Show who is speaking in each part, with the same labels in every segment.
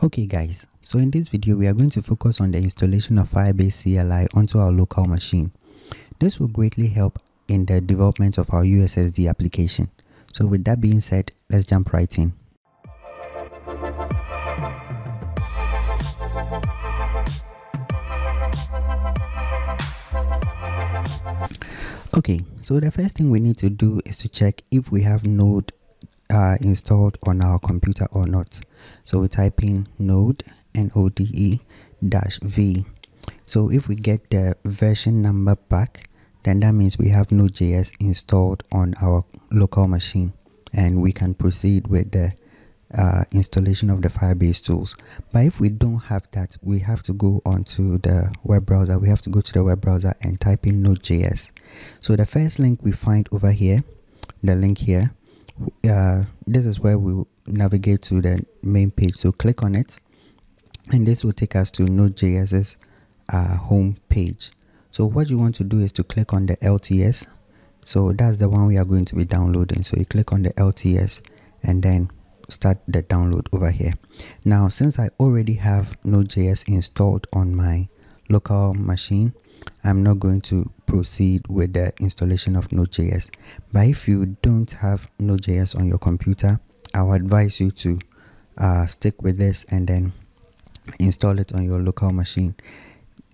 Speaker 1: Okay guys, so in this video we are going to focus on the installation of Firebase CLI onto our local machine. This will greatly help in the development of our USSD application. So with that being said, let's jump right in. Okay, so the first thing we need to do is to check if we have Node uh, installed on our computer or not. So we type in node N-O-D-E dash V. So if we get the version number back, then that means we have Node.js installed on our local machine and we can proceed with the uh, installation of the Firebase tools. But if we don't have that, we have to go onto the web browser. We have to go to the web browser and type in Node.js. So the first link we find over here, the link here, uh, this is where we navigate to the main page. So click on it and this will take us to node.js's uh, home page. So what you want to do is to click on the lts so that's the one we are going to be downloading. So you click on the lts and then start the download over here. Now since i already have node.js installed on my local machine i'm not going to proceed with the installation of Node.js. But if you don't have Node.js on your computer, I would advise you to uh, stick with this and then install it on your local machine.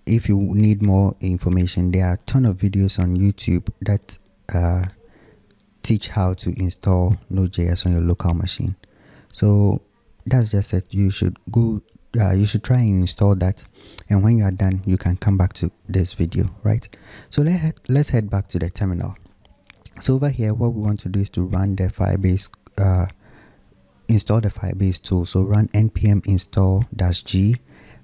Speaker 1: If you need more information, there are a ton of videos on YouTube that uh, teach how to install Node.js on your local machine. So that's just it. You should go uh, you should try and install that. And when you are done you can come back to this video right? So let, let's head back to the terminal. So over here what we want to do is to run the firebase uh, install the firebase tool. So run npm install dash g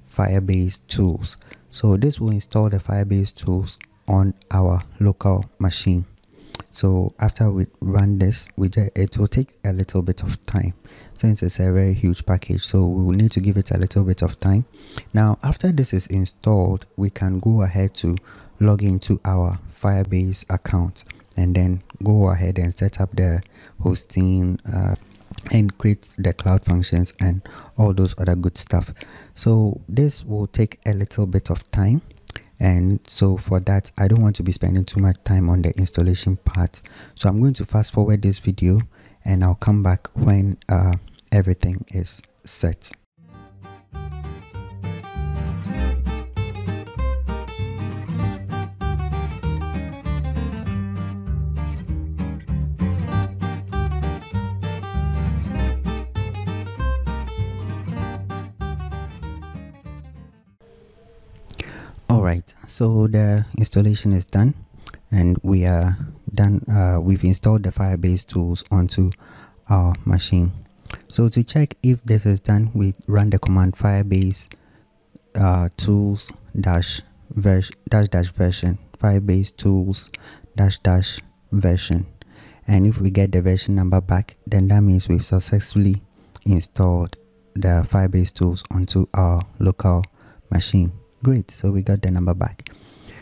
Speaker 1: firebase tools. So this will install the firebase tools on our local machine so after we run this we just it will take a little bit of time. Since it's a very huge package so we will need to give it a little bit of time. Now after this is installed we can go ahead to log into our firebase account and then go ahead and set up the hosting uh, and create the cloud functions and all those other good stuff. So this will take a little bit of time and so for that i don't want to be spending too much time on the installation part. So i'm going to fast forward this video and i'll come back when uh, everything is set right so the installation is done and we are done uh, we've installed the firebase tools onto our machine. So to check if this is done we run the command firebase uh, tools dash version dash dash version firebase tools dash dash version. And if we get the version number back then that means we've successfully installed the firebase tools onto our local machine great so we got the number back.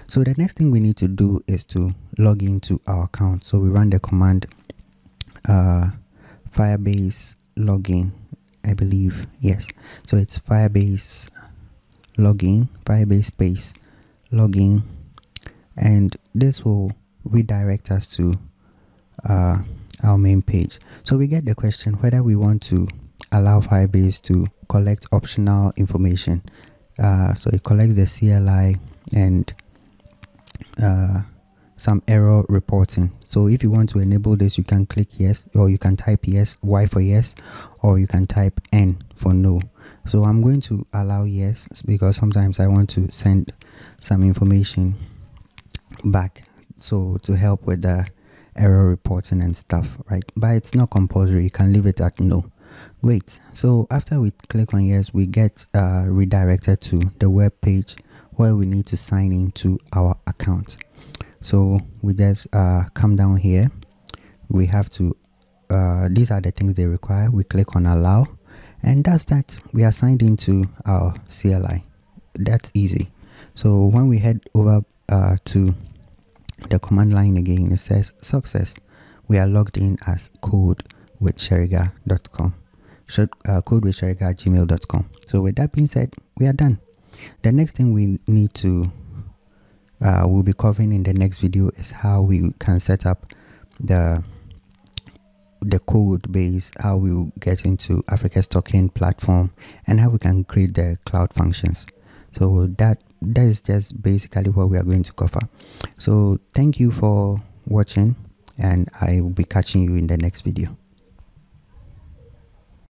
Speaker 1: So the next thing we need to do is to log into our account. So we run the command uh, firebase login i believe. Yes. So it's firebase login firebase space login. And this will redirect us to uh, our main page. So we get the question whether we want to allow firebase to collect optional information uh, so it collects the CLI and uh, some error reporting. So if you want to enable this, you can click yes, or you can type yes, Y for yes, or you can type N for no. So I'm going to allow yes because sometimes I want to send some information back. So to help with the error reporting and stuff, right? But it's not compulsory. You can leave it at no great. So after we click on yes we get uh, redirected to the web page where we need to sign into our account. So we just uh, come down here. We have to uh, these are the things they require. We click on allow and that's that. We are signed into our CLI that's easy. So when we head over uh, to the command line again it says success. We are logged in as code with sheriga.com uh, codewithsheriga at gmail.com. So with that being said, we are done. The next thing we need to uh, we'll be covering in the next video is how we can set up the the code base how we will get into Africa's Talking platform and how we can create the cloud functions so that that is just basically what we are going to cover so thank you for watching and i will be catching you in the next video